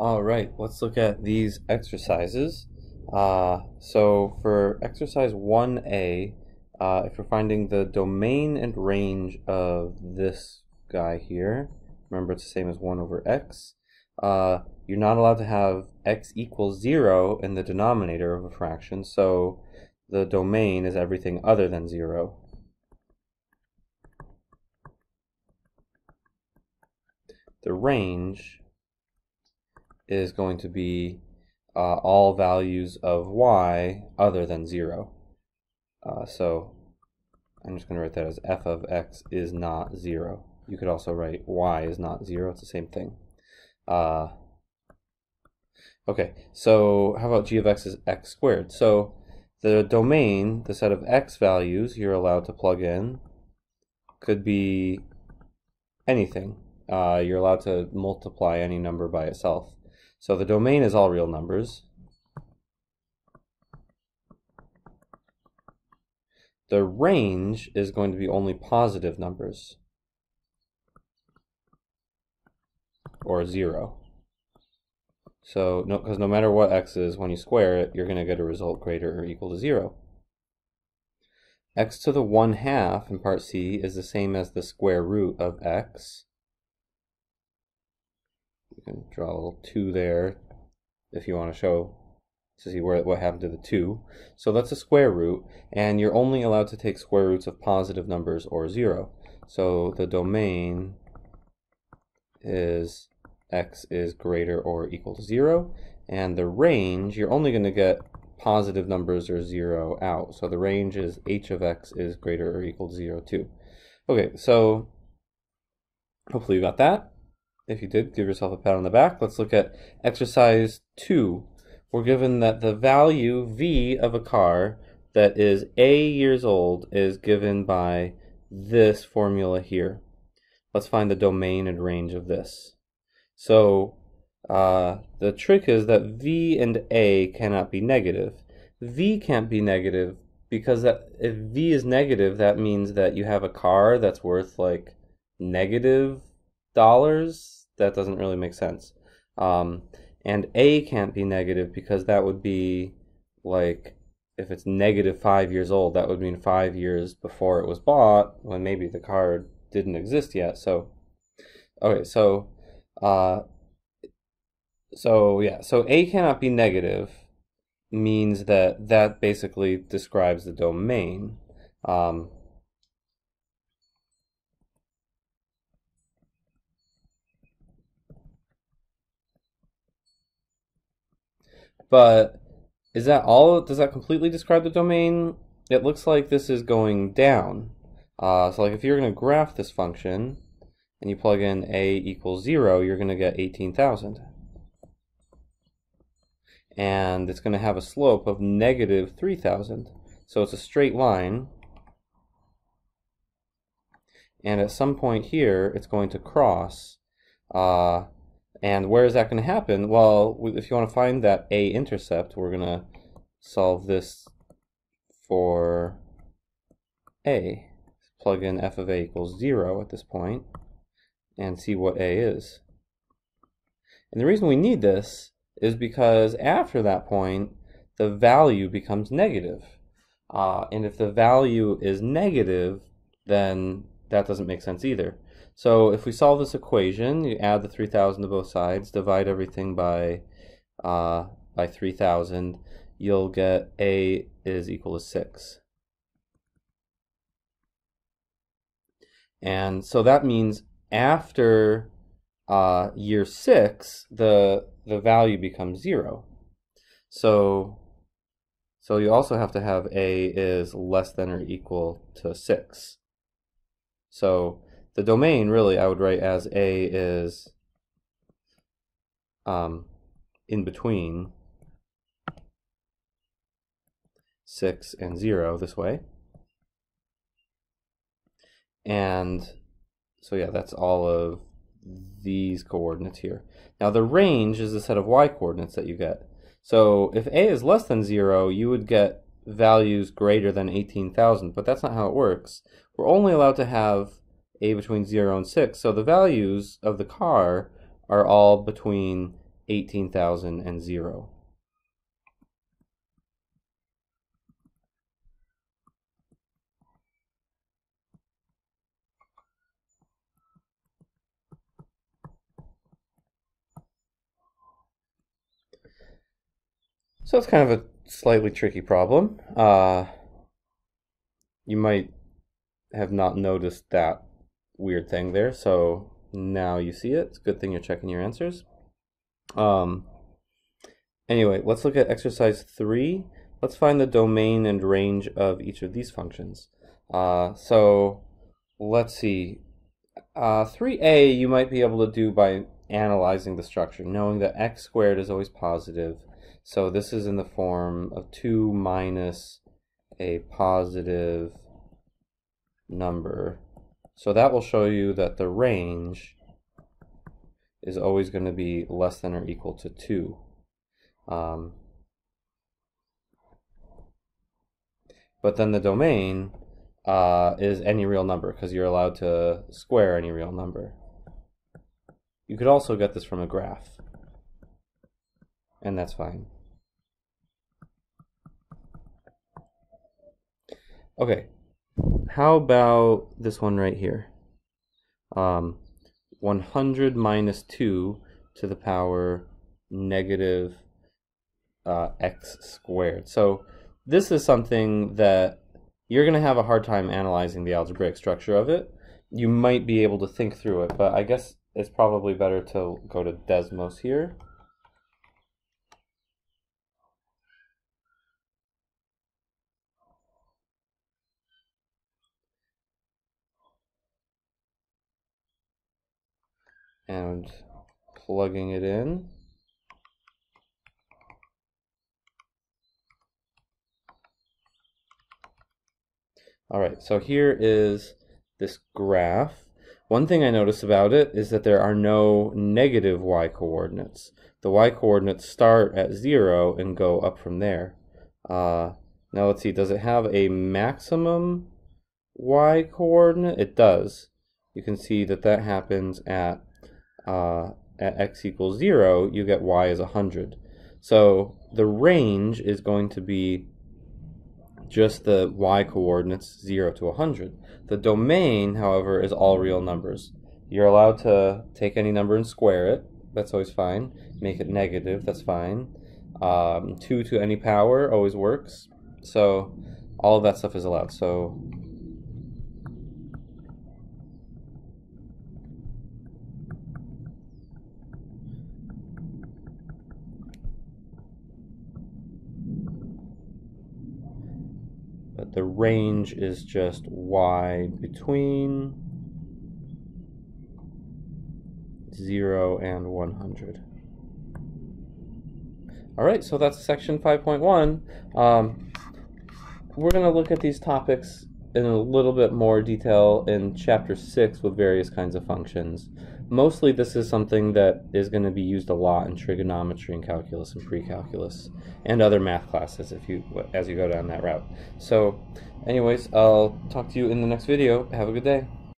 All right, let's look at these exercises. Uh, so for exercise 1A, uh, if you're finding the domain and range of this guy here, remember it's the same as 1 over x, uh, you're not allowed to have x equals 0 in the denominator of a fraction, so the domain is everything other than 0. The range is going to be uh, all values of y other than 0. Uh, so I'm just going to write that as f of x is not 0. You could also write y is not 0. It's the same thing. Uh, okay, so how about g of x is x squared? So the domain, the set of x values you're allowed to plug in, could be anything. Uh, you're allowed to multiply any number by itself. So the domain is all real numbers. The range is going to be only positive numbers. Or zero. So, no, because no matter what x is, when you square it, you're going to get a result greater or equal to zero. x to the 1 half in part C is the same as the square root of x can draw a little 2 there if you want to show to see where what happened to the 2. So that's a square root, and you're only allowed to take square roots of positive numbers or 0. So the domain is x is greater or equal to 0, and the range, you're only going to get positive numbers or 0 out. So the range is h of x is greater or equal to 0 too. Okay, so hopefully you got that. If you did, give yourself a pat on the back. Let's look at exercise two. We're given that the value V of a car that is A years old is given by this formula here. Let's find the domain and range of this. So uh, the trick is that V and A cannot be negative. V can't be negative because that, if V is negative, that means that you have a car that's worth like negative dollars that doesn't really make sense. Um, and A can't be negative because that would be like if it's negative five years old, that would mean five years before it was bought when maybe the car didn't exist yet. So, okay, so, uh, so yeah, so A cannot be negative means that that basically describes the domain. Um, But is that all? Does that completely describe the domain? It looks like this is going down. Uh, so like if you're going to graph this function and you plug in a equals 0, you're going to get 18,000. And it's going to have a slope of negative 3,000. So it's a straight line. And at some point here, it's going to cross uh, and where is that going to happen? Well, if you want to find that a-intercept, we're going to solve this for a. Plug in f of a equals 0 at this point and see what a is. And the reason we need this is because after that point, the value becomes negative. Uh, and if the value is negative, then that doesn't make sense either. So if we solve this equation, you add the 3,000 to both sides, divide everything by, uh, by 3,000, you'll get A is equal to 6. And so that means after uh, year 6, the, the value becomes 0. So, so you also have to have A is less than or equal to 6. So the domain really I would write as A is um, in between 6 and 0 this way. And so yeah, that's all of these coordinates here. Now the range is the set of y coordinates that you get. So if a is less than 0, you would get values greater than 18,000, but that's not how it works. We're only allowed to have a between 0 and 6. So the values of the car are all between 18,000 and 0. So it's kind of a slightly tricky problem. Uh, you might have not noticed that weird thing there, so now you see it. It's a good thing you're checking your answers. Um, anyway, let's look at exercise three. Let's find the domain and range of each of these functions. Uh, so let's see. Uh, 3a you might be able to do by analyzing the structure, knowing that x squared is always positive so this is in the form of 2 minus a positive number. So that will show you that the range is always going to be less than or equal to 2. Um, but then the domain uh, is any real number because you're allowed to square any real number. You could also get this from a graph, and that's fine. Okay, how about this one right here? Um, 100 minus 2 to the power negative uh, x squared. So this is something that you're going to have a hard time analyzing the algebraic structure of it. You might be able to think through it, but I guess it's probably better to go to Desmos here. And plugging it in. All right, so here is this graph. One thing I notice about it is that there are no negative y coordinates. The y coordinates start at zero and go up from there. Uh, now let's see, does it have a maximum y coordinate? It does. You can see that that happens at uh, at x equals 0, you get y is 100. So the range is going to be just the y coordinates 0 to 100. The domain, however, is all real numbers. You're allowed to take any number and square it. That's always fine. Make it negative. That's fine. Um, 2 to any power always works. So all of that stuff is allowed. So the range is just y between 0 and 100. Alright, so that's section 5.1. Um, we're going to look at these topics in a little bit more detail in chapter 6 with various kinds of functions. Mostly this is something that is going to be used a lot in trigonometry and calculus and pre-calculus and other math classes if you as you go down that route. So anyways, I'll talk to you in the next video. Have a good day.